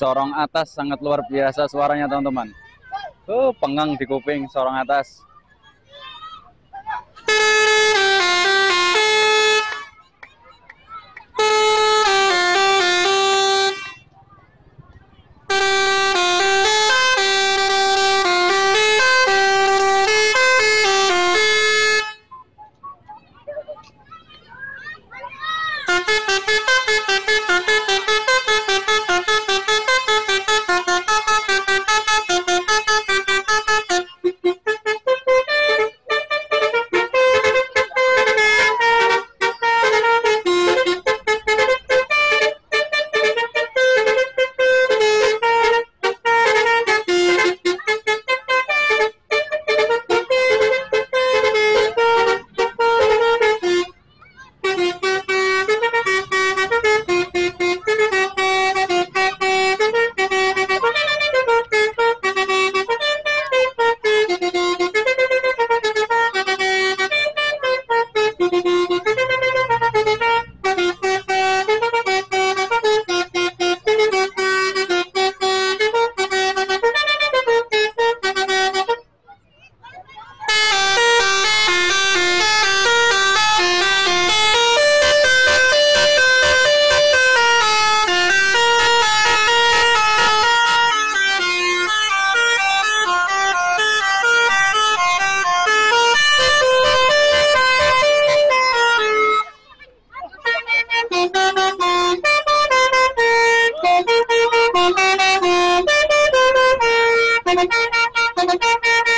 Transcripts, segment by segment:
Sorong atas sangat luar biasa suaranya teman-teman. Oh, pengang di kuping sorong atas. Thank you.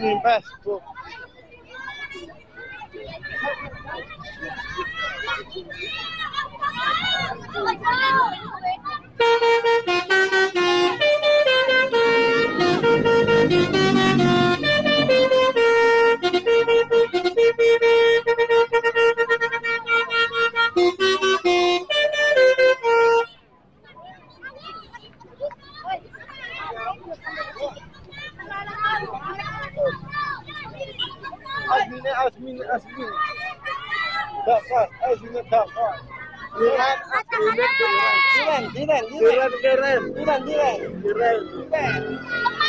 an impasse. Oh Tak, tak, Azmine, tak, tak. Diren, Diren. Diren, Diren, Diren. Diren, Diren. Diren. Diren.